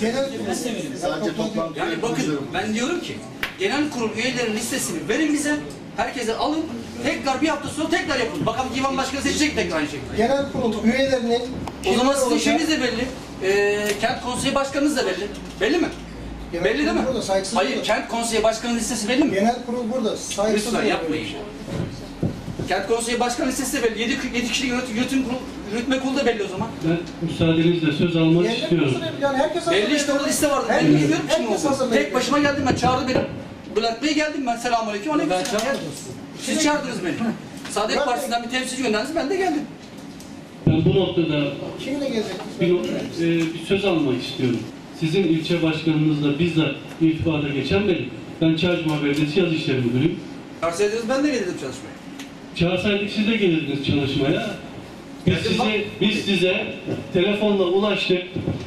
Genel kurul. Sadece toplantı Yani bakın ben diyorum ki genel kurul üyelerinin listesini verin bize. Herkese alın. Tekrar bir hafta sonra tekrar yapın. Bakalım divan başkanı seçecek tekrar aynı şekilde. Genel kurul üyelerinin O zaman sizin şeyiniz de belli. Ee, kent konseyi başkanınız da belli. Belli mi? Genel belli değil kurul mi? burada, Hayır, burada. kent konseyi başkanı listesi belli mi? Genel kurul burada. Saygısız Lütfen yapmayın. Kent konseyi başkanı listesi de belli. 7, 7 kişilik yönetim, yönetim kurulu, yürütme kurulu da belli o zaman. Ben müsaadenizle söz almak Yerine istiyorum. Yani herkes Belli işte orada liste vardı. Ben bilmiyorum ki ne. Tek başıma geldim ben. Çağırdı beni. Bülent Bey geldim ben. Selamünaleyküm. Aleyküm Ben selam. çağırmadım. Siz çağırdınız beni. Saadet Ben- Partisi'nden bir temsilci gönderdiniz. Ben de geldim. Ben bu noktada bir, e, bir söz almak istiyorum. Sizin ilçe başkanınızla bizzat irtibata geçen benim. Ben Çarşıma Belediyesi Yaz İşleri Müdürüyüm. Çağırsaydınız ben de gelirdim çalışmaya. Çağırsaydık siz de gelirdiniz çalışmaya. Biz Geldim bak. size, biz size telefonla ulaştık.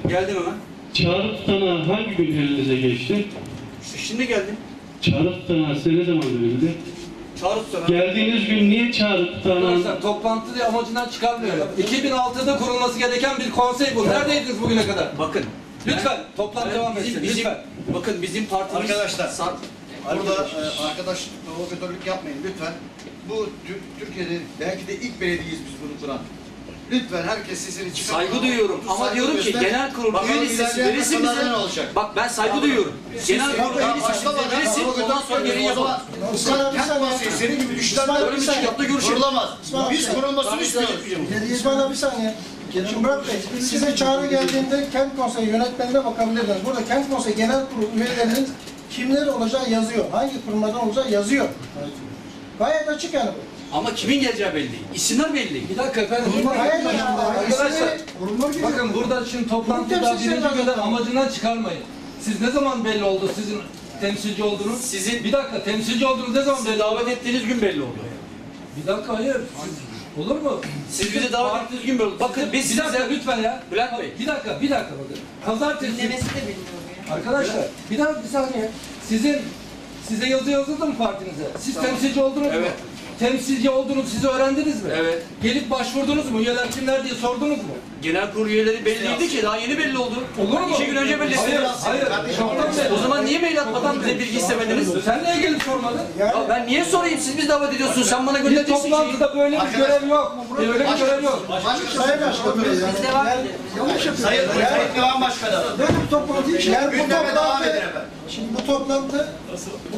Geldim hemen. Çağrı tutanağı hangi gün elinize geçti? Şimdi geldim. Çağrı tutanağı size ne zaman verildi? Çağrı tutana. Geldiğiniz gün niye çağrı tutanağını... Arkadaşlar toplantı diye amacından çıkarmıyor. 2006'da kurulması gereken bir konsey bu. Neredeydiniz bugüne kadar? Bakın. Lütfen toplantı Ben- devam etsin. bizim, Lütfen. bakın bizim partimiz... Arkadaşlar. Sa- Burada e, arkadaş provokatörlük yapmayın lütfen. Bu Tür- Türkiye'de belki de ilk belediyeyiz biz bunu kuran. Lütfen herkes sesini çıkarın. Saygı duyuyorum ama Saygı diyorum ki genel kurul üye listesi verirse bize... Bak ben saygı duyuyorum. Genel kurul üye listesi verirse ondan sonra gereği yapalım. Kent konseyi senin gibi güçlerden Böyle bir şey yaptı görüşelim. kurulamaz. Biz kurulmasını istiyoruz. İsmail abi bir saniye. Şimdi Murat Bey, size çağrı geldiğinde kent konseyi yönetmenine bakabilirsiniz. Burada kent konseyi genel kurul üyelerinin kimler olacağı yazıyor. Hangi kurumlardan olacağı yazıyor. Gayet açık yani bu. Ama kimin geleceği belli. İsimler belli. Bir dakika efendim. Gayet açık. Arkadaşlar bakın burada şimdi toplantıda birinci günden amacından çıkarmayın. Siz ne zaman belli oldu sizin temsilci olduğunuz? Sizin- bir dakika temsilci olduğunuz ne zaman belli davet ettiğiniz gün belli oldu. Bir dakika hayır. Siz- Olur mu? Siz bizi davet ettiğiniz gün belli oldu. Bakın biz bir dakika size... lütfen ya. Bülent Bey. Bir dakika bir dakika bakın. Pazartesi. Dinlemesi de bilmiyorum ya. Arkadaşlar bir dakika bir saniye. Sizin size yazı yazıldı mı partinize? Siz temsilci oldunuz Evet. mu? Temsilci olduğunuz sizi öğrendiniz mi? Evet. Gelip başvurdunuz mu? Üyeler kimler diye sordunuz mu? Genel kurul üyeleri belliydi ki daha yeni belli oldu. Olur mu? İki gün önce belli Hayır, hayır. Çoktan belli. O zaman niye mail atmadan bize bilgi istemediniz? Sen niye gelip sormadın? Ya ben niye sorayım? Siz biz davet ediyorsun. Sen bana Bir göndereceksin şeyi. toplantıda böyle bir görev yok. Böyle bir görev yok. Sayın Başkanım, Biz devam yani edelim. yanlış yapıyorsunuz. Sayın Sayın Divan Başkanı. Böyle bir toplantı, yani bu Gündeme devam edin toplantı, efendim. Şimdi bu toplantı,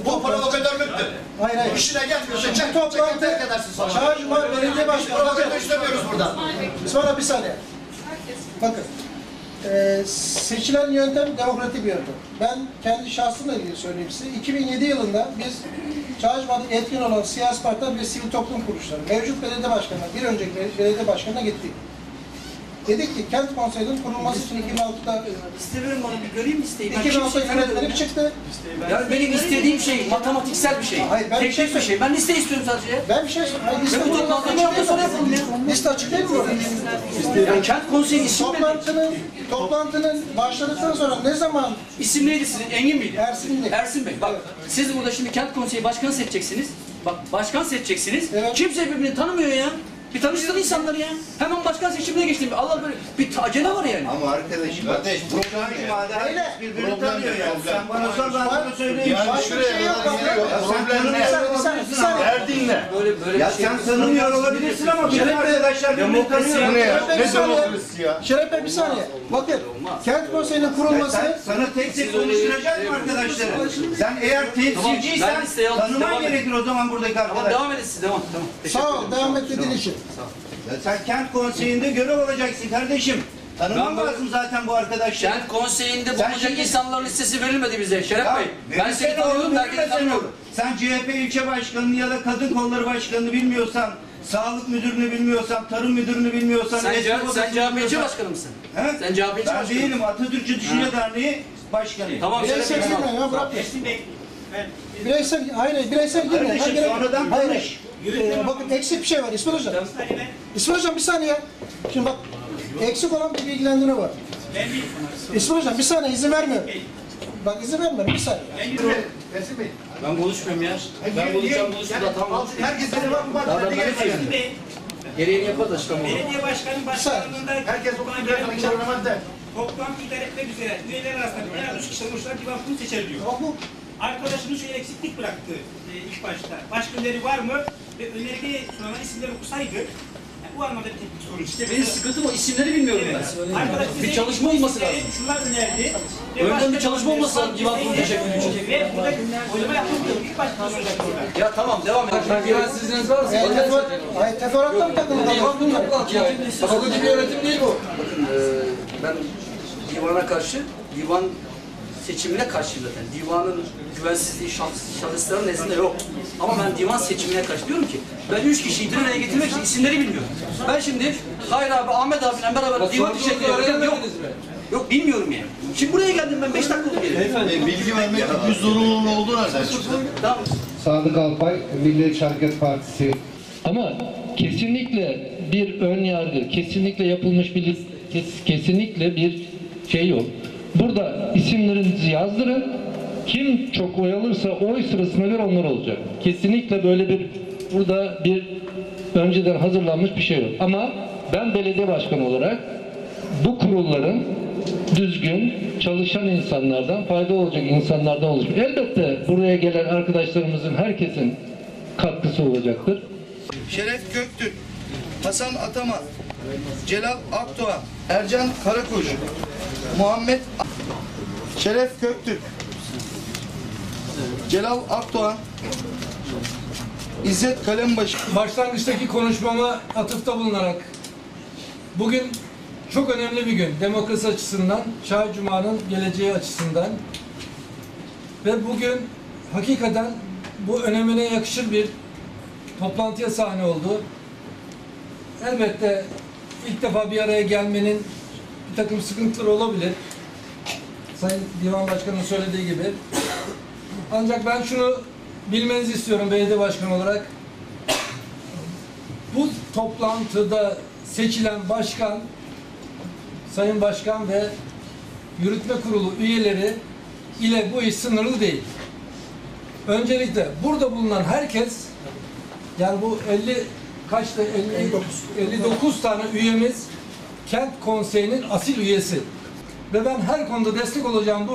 Bu provokatörlüktür. hayır hayır. İşine gelmiyorsa Bu çek, toplantı, terk edersin sonra. Çağrıma Belediye Başkanı, Provokatör istemiyoruz burada. sonra bir saniye. Bakın, eee seçilen yöntem demokratik bir yöntem. Ben kendi şahsımla ilgili söyleyeyim size. 2007 yılında biz Çağrıcı'da etkin olan siyasi partiler ve sivil toplum kuruluşları, mevcut belediye başkanına, bir önceki belediye başkanına gittik. Dedik ki kent konseyinin kurulması için 2006'da İstemiyorum onu bir göreyim isteği. Ben 2006'da kimseyi tanımıyorum yönetmelik ya. çıktı. Yani benim istediğim şey matematiksel bir şey. Hayır, ben bir şey Teknik bir şey. Ben liste istiyorum sadece ya. Ben bir şey Hayır, liste Ve bu toplantı iki hafta sonra yapalım ya. Liste açık değil mi orada? Ya kent konseyi isim belli. Toplantının, toplantının başladıktan sonra ne zaman İsim neydi sizin? Engin miydi? Ersin Bey. Ersin Bey. Bak siz burada şimdi kent konseyi başkanı seçeceksiniz. Bak başkan seçeceksiniz. Evet. Kimse birbirini tanımıyor ya. Bir tanıştırın insanları ya. Hemen başkan seçimine geçtim. Allah böyle bir acele var yani. Ama arkadaşım, Kardeş, Kur'an cumada Öyle. birbirini tanıyor ya. Sen bana sor ben sana söyleyeyim. Başka bir şey yok. geliyor. Ya sen Ne? Böyle böyle Ya bir şey. sen tanımıyor olabilirsin ama bizim arkadaşlar birbirini tanıyor. ne ya? Ne demokrasi ya? Şeref Bey bir saniye. Bakın kent konseyinin Sen, kurulması sana tek tek konuşturacak mı arkadaşları? Sen eğer temsilciysen tanıman gerekir o zaman buradaki arkadaşlar. devam edin siz devam. Sağ ol devam et dediğin için. Sen kent konseyinde görev alacaksın kardeşim. Tanıman Ben lazım zaten bu arkadaşları. Kent konseyinde Sen bulunacak şimdi- insanların listesi verilmedi bize Şeref Ya, Bey. Ben seni tanıyorum, verirsen tanıyorum. Sen CHP ilçe başkanını ya da kadın kolları başkanını bilmiyorsan, sağlık müdürünü bilmiyorsan, tarım müdürünü bilmiyorsan, Sen, eski C- odasını sen CHP ilçe başkanı mısın? He? Sen CHP ilçe Ben başkanı değilim. Atatürkçü Düşünce Derneği başkanıyım. Tamam Şeref Bireysel Bey. girme ya bırak. Bireysel, hayır hayır, bireysel girme. Kardeşim, Hayır, sonradan hayır, konuş. Ee, bakın eksik bir şey var İsmail Hocam. İsmail Hocam bir saniye. Şimdi bak eksik olan bir bilgilendirme var. İsmail Hocam bir saniye izin vermiyorum. Bak izin vermiyorum bir saniye. Bey. Ben konuşmuyorum ya. Ben konuşacağım konuştum da tamam. Herkes seni bak bak. Daha ben diyeyim? Gereğini yaparız açıklama olur. Belediye başkanının başkanlığında Herkes okuduğu bir madde. toplantı idare etmek üzere üyeler arasında en az üç kişi oluşturan divan kurulu seçer diyor. Arkadaşımız şöyle eksiklik bıraktı e, ilk başta. Başka öneri var mı? Ve önerdiği sunulan isimleri okusaydı bu anlamda bir sorun. İşte benim sıkıntım o isimleri bilmiyorum ben. Arkadaş Bir bize çalışma olması lazım. Şunlar önerdi. Ve Önden başka bir çalışma olması lazım divan kurulu teşekkür için. Ve burada oylama yapıldı. İlk başta burada. Ya tamam devam. Başkan güvensizliğiniz varsa e, bakın tefer, hayır, teferruatla mı takılı Divan yani. Kalıcı bir yönetim değil bu. Bakın eee, ben divana karşı, divan seçimine karşıyım zaten. Divanın güvensizliği şahs, şahısların nezdinde yok. Ama ben divan seçimine karşı diyorum ki ben üç kişiyi bir araya getirmek için isimleri bilmiyorum. Ben şimdi Hayır abi, Ahmet abiyle beraber divan Sorunuzu teşekkür yapacağım. Yok, yok bilmiyorum yani. Şimdi buraya geldim ben beş dakika oldu geliyorum. E, bilgi vermek bir zorunluluğun olduğu nereden çıktı? Tamam. Sadık Alpay, Milliyetçi Hareket Partisi. Ama kesinlikle bir ön yargı, kesinlikle yapılmış bir kesinlikle bir şey yok. Burada isimlerinizi yazdırın. Kim çok oy alırsa oy sırasına göre onlar olacak. Kesinlikle böyle bir burada bir önceden hazırlanmış bir şey yok. Ama ben belediye başkanı olarak bu kurulların düzgün çalışan insanlardan, fayda olacak insanlardan oluşuyor. Elbette buraya gelen arkadaşlarımızın herkesin katkısı olacaktır. Şeref Köktürk, Hasan Ataman, Celal Akdoğan, Ercan Karakuş, Muhammed Şeref Köktürk, Celal Akdoğan, İzzet Kalembaşı, Başlangıçtaki konuşmama atıfta bulunarak bugün çok önemli bir gün. Demokrasi açısından, Çağ Cuma'nın geleceği açısından ve bugün hakikaten bu önemine yakışır bir toplantıya sahne oldu. Elbette ilk defa bir araya gelmenin bir takım sıkıntıları olabilir. Sayın Divan Başkanı'nın söylediği gibi. Ancak ben şunu bilmenizi istiyorum belediye başkanı olarak. Bu toplantıda seçilen başkan, sayın başkan ve yürütme kurulu üyeleri ile bu iş sınırlı değil. Öncelikle burada bulunan herkes, yani bu 50 kaçtı? 50, 59 tane üyemiz kent konseyinin asil üyesi. Ve ben her konuda destek olacağım